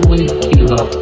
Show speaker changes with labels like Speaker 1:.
Speaker 1: way you up.